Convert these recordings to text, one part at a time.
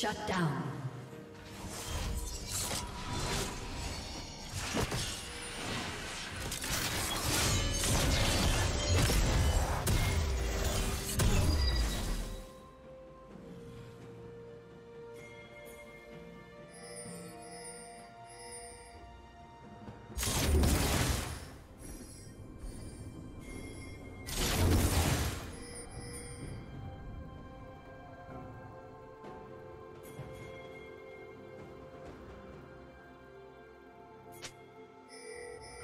Shut down.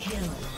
Kill.